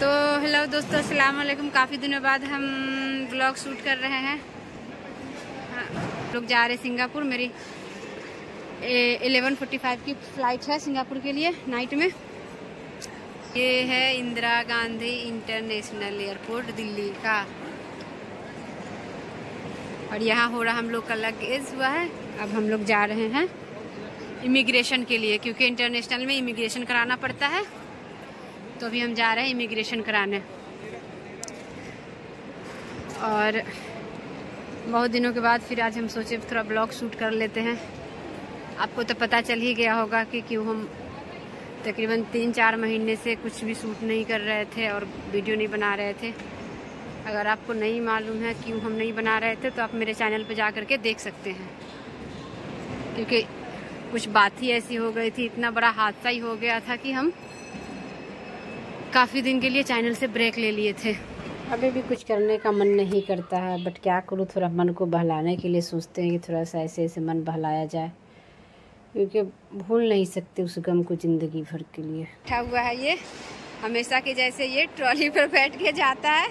तो हेलो दोस्तों अस्सलाम वालेकुम काफ़ी दिनों बाद हम ब्लॉग शूट कर रहे हैं। हाँ, लोग जा रहे सिंगापुर। मेरी एलेवन फोर्टी फाइव की फ़्लाइट है सिंगापुर के लिए नाइट में। ये है इंदिरा गांधी इंटरनेशनल एयरपोर्ट, दिल्ली का। और यहाँ हो रहा हम लोग का लगेज हुआ है। अब हम लोग जा रहे हैं इमिग्रेशन के लिए, क्योंकि इंटरनेशनल में इमिग्रेशन कराना पड़ता है। तो अभी हम जा रहे हैं इमिग्रेशन कराने। और बहुत दिनों के बाद फिर आज हम सोचे थोड़ा ब्लॉग शूट कर लेते हैं। आपको तो पता चल ही गया होगा कि क्यों हम तकरीबन तीन चार महीने से कुछ भी शूट नहीं कर रहे थे और वीडियो नहीं बना रहे थे। अगर आपको नहीं मालूम है क्यों हम नहीं बना रहे थे तो आप मेरे चैनल पर जा करके देख सकते हैं। क्योंकि कुछ बात ही ऐसी हो गई थी, इतना बड़ा हादसा ही हो गया था कि हम काफ़ी दिन के लिए चैनल से ब्रेक ले लिए थे। अभी भी कुछ करने का मन नहीं करता है, बट क्या करूँ, थोड़ा मन को बहलाने के लिए सोचते हैं कि थोड़ा सा ऐसे ऐसे मन बहलाया जाए। क्योंकि भूल नहीं सकते उस गम को ज़िंदगी भर के लिए। बैठा हुआ है ये, हमेशा के जैसे ये ट्रॉली पर बैठ के जाता है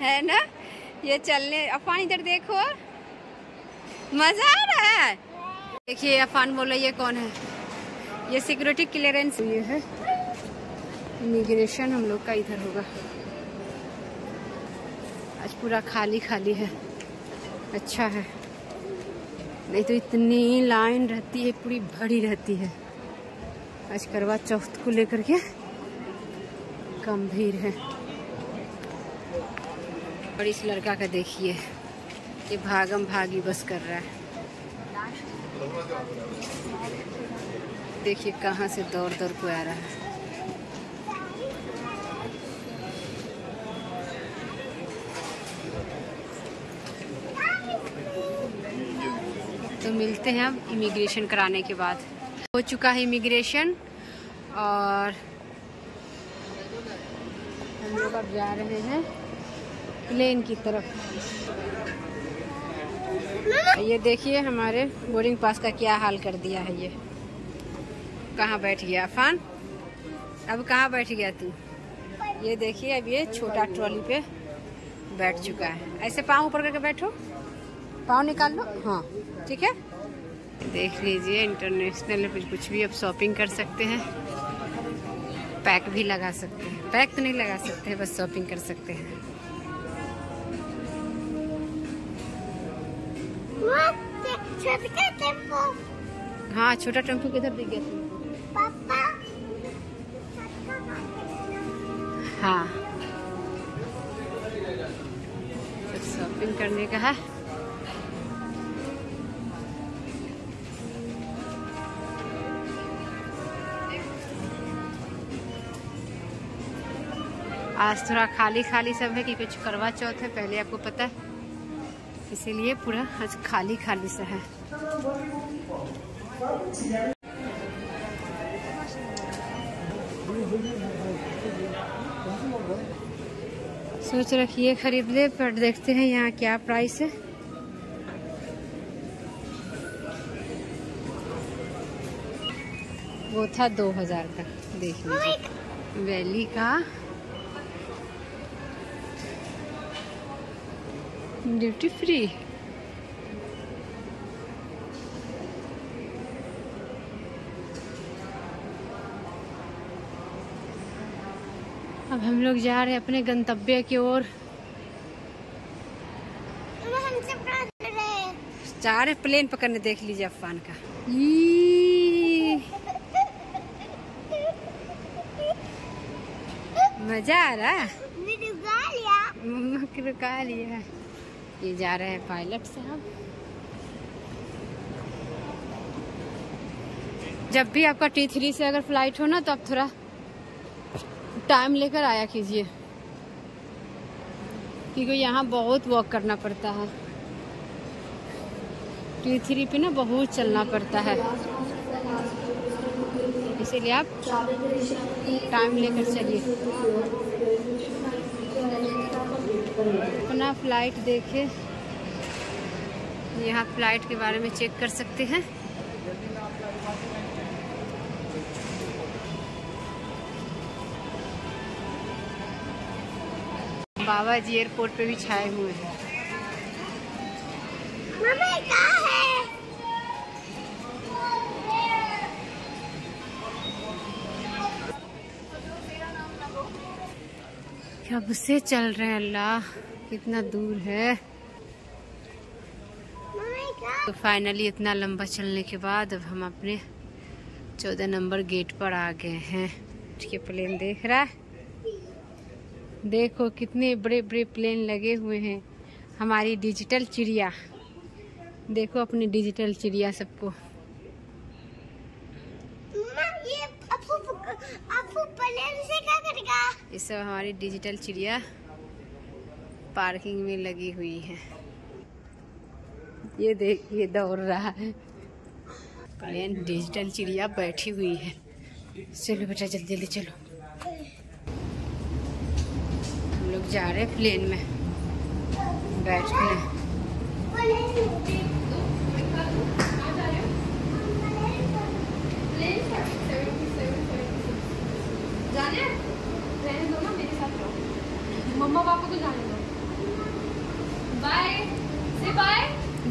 है ना? ये चलने, अफान इधर देखो। मज़ा आ रहा है। देखिए, अफान बोलो, ये कौन है? ये सिक्योरिटी क्लियरेंस ये है। इमिग्रेशन हम लोग का इधर होगा। आज पूरा खाली खाली है। अच्छा है। नहीं तो इतनी लाइन रहती है, पूरी भरी रहती है। आज करवा चौथ को लेकर के भीड़ है। और इस लड़का का देखिए, ये भागम भागी बस कर रहा है। देखिए कहाँ से दौड़ दौड़ को आ रहा है। मिलते हैं अब इमिग्रेशन कराने के बाद। हो चुका है इमिग्रेशन और हम लोग अब जा रहे हैं प्लेन की तरफ़। ये देखिए हमारे बोर्डिंग पास का क्या हाल कर दिया है ये। कहाँ बैठ गया? अफान, अब कहाँ बैठ गया तू? ये देखिए अब ये छोटा ट्रॉली पे बैठ चुका है। ऐसे पाँव ऊपर करके बैठो। पाँव निकाल लो। हाँ ठीक है? देख लीजिए इंटरनेशनल पे कुछ भी अब शॉपिंग कर सकते हैं। पैक भी लगा सकते हैं। पैक तो नहीं लगा सकते हैं बस शॉपिंग कर सकते हैं। हाँ छोटा टेंपो किधर दिख गया? पापा। हाँ। शॉपिंग करने का है। आज थोड़ा खाली खाली सब है कि कुछ करवा चौथ है पहले आपको पता है। इसीलिए पूरा आज खाली खाली सा है। सोच रखिए खरीद ले पर देखते हैं यहाँ क्या प्राइस है। वो था दो हज़ार का देख लीजिए। वैली का ड्यूटी फ्री अब हम लोग जा रहे हैं अपने गंतव्य की ओर। जा रहे प्लेन पकड़ने देख लीजिए अफान का। मज़ा आ रहा है? लिया। मम्मा रुका लिया। ये जा रहे हैं पायलट साहब जब भी आपका टी थ्री से अगर फ़्लाइट हो ना तो आप थोड़ा टाइम लेकर आया कीजिए। क्योंकि यहाँ बहुत वॉक करना पड़ता है। टी थ्री पे ना बहुत चलना पड़ता है। इसीलिए आप टाइम लेकर चलिए। अपना फ़्लाइट देखे। यहाँ फ़्लाइट के बारे में चेक कर सकते हैं। बाबा जी एयरपोर्ट पे भी छाए हुए हैं। कब से चल रहे हैं अल्लाह, कितना दूर है। तो फाइनली इतना लंबा चलने के बाद अब हम अपने चौदह नंबर गेट पर आ गए हैं। है प्लेन देख रहा है? देखो कितने बड़े बड़े प्लेन लगे हुए हैं। हमारी डिजिटल चिड़िया। देखो अपनी डिजिटल चिड़िया सबको मम्मा ये अपू ये सब हमारी डिजिटल चिड़िया पार्किंग में लगी हुई है। ये देख ये दौड़ रहा है। प्लेन डिजिटल चिड़िया बैठी हुई है। चलो बेटा जल्दी जल्दी चलो। हम लोग जा रहे हैं प्लेन में। बैठ बैठने जाने रहने दो ना मेरे साथ रहो मम्मा पापा को जाने दो बाय से बाय बाय से बाय अफान से बाय हाफिज बाय गुड नाइट अभी this way this way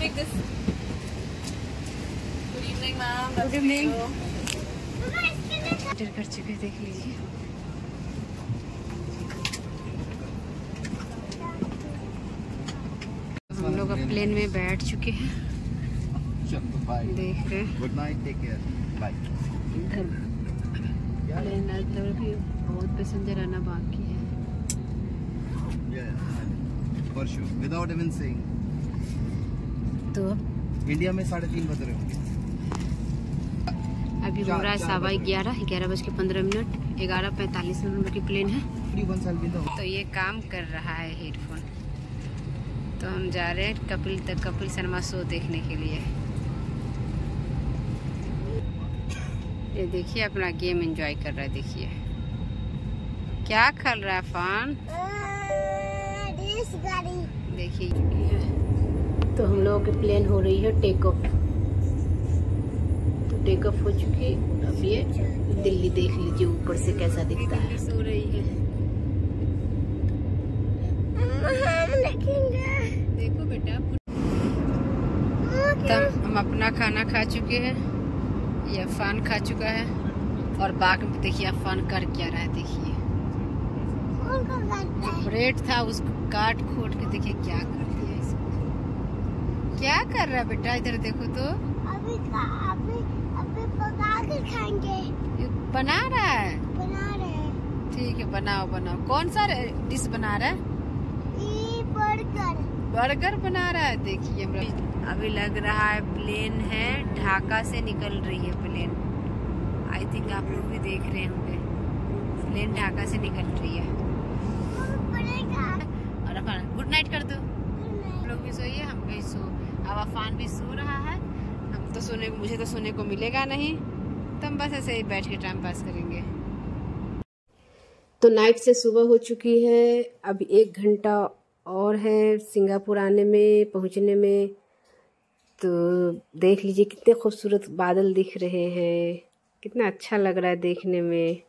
take this. Good evening ma'am. Good evening मम्मा इसके लिए एंटर कर चुके देख लीजिए। हम लोग अब प्लेन में बैठ चुके हैं। देख रहे good night take care bye इधर। अंदर भी बहुत पैसेंजर आना बाकी है। For sure without even saying तो अब इंडिया में साढ़े तीन बज रहे होंगे। अभी हो रहा है सवा ग्यारह ग्यारह बज के पंद्रह मिनट ग्यारह पैंतालीस नंबर की प्लेन है। तो। तो ये काम कर रहा है हेडफोन। तो हम जा रहे हैं कपिल तक कपिल शर्मा शो देखने के लिए। ये देखिए अपना गेम एंजॉय कर रहा है देखिए। क्या खेल रहा है फान देखिए तो हम लोगों की प्लेन हो रही है टेक ऑफ़ तो टेक ऑफ़ हो चुकी अब ये दिल्ली देख लीजिए ऊपर से कैसा दिखता है। सो रही है। देखो बेटा तब हम अपना खाना खा चुके हैं। ये अफान खा चुका है और बाग में देखिए अफान कर क्या रहा है देखिए। ब्रेड था उसको काट खोट के देखिए क्या कर दिया इसको। क्या कर रहा है बेटा? इधर देखो तो। अभी अभी अभी पका के खाएँगे। बना रहा है? बना रहे हैं। ठीक है बनाओ बनाओ। कौन सा डिश बना रहा है? ये बर्गर। बर्गर बना रहा है देखिए अभी लग रहा है प्लेन है ढाका से निकल रही है प्लेन। आई थिंक आप लोग भी देख रहे होंगे। प्लेन ढाका से निकल रही है। और अफान गुड नाइट कर दो। आप लोग भी सोइए हम भी सो अब अफान भी सो रहा है। हम तो सोने मुझे तो सोने को मिलेगा नहीं। तो हम बस ऐसे ही बैठ के टाइम पास करेंगे। तो नाइट से सुबह हो चुकी है अब एक घंटा और हैं सिंगापुर आने में, पहुँचने में। तो देख लीजिए कितने खूबसूरत बादल दिख रहे हैं। कितना अच्छा लग रहा है देखने में।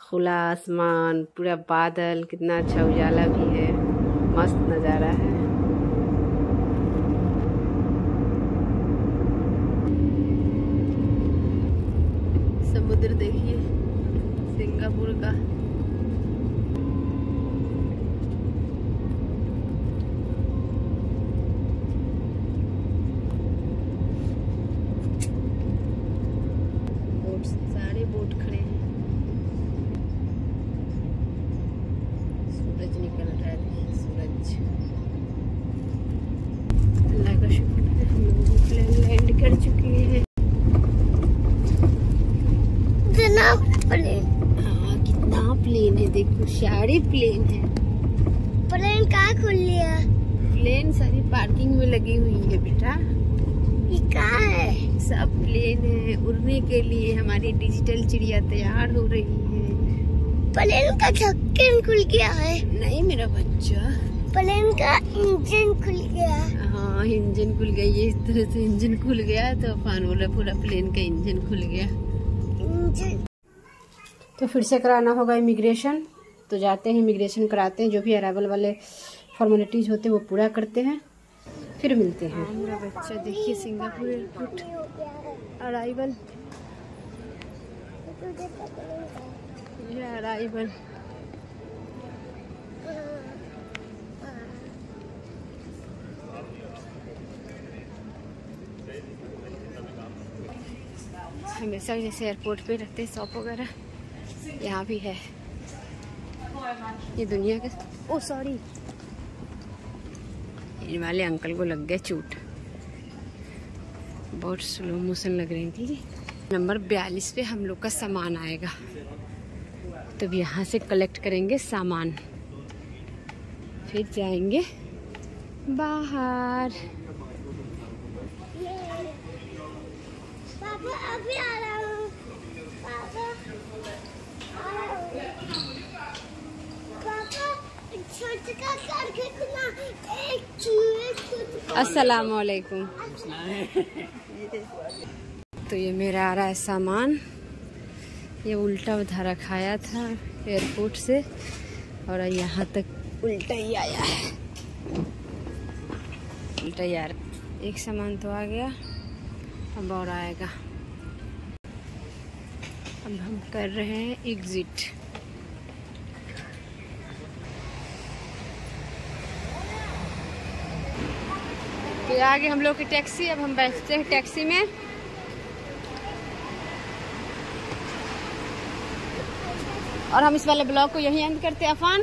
खुला आसमान, पूरा बादल, कितना अच्छा उजाला भी है। मस्त नज़ारा है समुद्र देखिए सिंगापुर का बोट सारे बोट खड़े हैं सूरज निकल रहा है देखिए, सूरज अल्लाह का शुक्र है हम लोग प्लेन लैंड कर चुके हैं कितना प्लेन हाँ कितना प्लेन है देखो सारे प्लेन है। प्लेन कहाँ खुल लिया प्लेन सारी पार्किंग में लगी हुई है बेटा। ये कहाँ है? सब प्लेन है उड़ने के लिए हमारी डिजिटल चिड़िया तैयार हो रही है। प्लेन का ढक्कन खुल गया है। नहीं मेरा बच्चा। प्लेन का इंजन खुल गया। हाँ इंजन खुल गया ये इस तरह से इंजन खुल गया तो फान बोला पूरा प्लेन का इंजन खुल गया। इंजन तो फिर से कराना होगा इमिग्रेशन तो जाते हैं इमिग्रेशन कराते हैं, जो भी अराइवल वाले फॉर्मेलिटीज होते हैं, वो पूरा करते हैं। फिर मिलते हैं। मेरा बच्चा देखिए सिंगापुर एयरपोर्ट हो है अराइवल अराइवल हमेशा जैसे एयरपोर्ट पे रहते हैं शॉप वगैरह। यहाँ भी है। ये दुनिया के ओ सॉरी इन वाले अंकल को लग गया चूट। बहुत स्लो मोशन लग रही थी नंबर बयालीस पे हम लोग का सामान आएगा। तब यहाँ से कलेक्ट करेंगे सामान। फिर जाएँगे बाहर पापा अभी आ रहा हूँ पापा आ रहा हूँ पापा वालेकुम तो ये मेरा आ रहा है सामान। ये उल्टा उधर रखाया था एयरपोर्ट से और यहाँ तक उल्टा ही आया है। उल्टा ही एक सामान तो आ गया, अब और आएगा। अब हम कर रहे हैं एग्जिट ये आगे हम लोग की टैक्सी अब हम बैठते हैं टैक्सी में। और हम इस वाले ब्लॉग को यही अंत करते हैं अफान।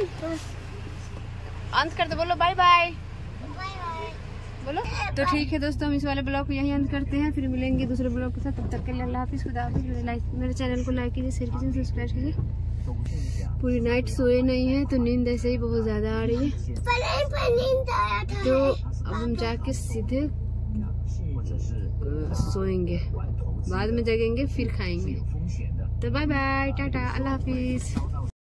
अंत करते बोलो बाय बाय बोलो। तो ठीक है दोस्तों हम इस वाले ब्लॉग को यही अंत करते हैं फिर मिलेंगे दूसरे ब्लॉग के साथ। तब तक के लिए अल्लाह हाफिज़ खुदा हाफिज़। मेरे लाइक मेरे चैनल को लाइक कीजिए शेयर कीजिए सब्सक्राइब कीजिए। पूरी नाइट सोए नहीं है तो नींद ऐसे ही बहुत ज़्यादा आ रही है। तो अब हम जाके सीधे सोएँगे। बाद में जगेंगे, फिर खाएँगे। तो बाय बाय टाटा, अल्लाह हाफिज़।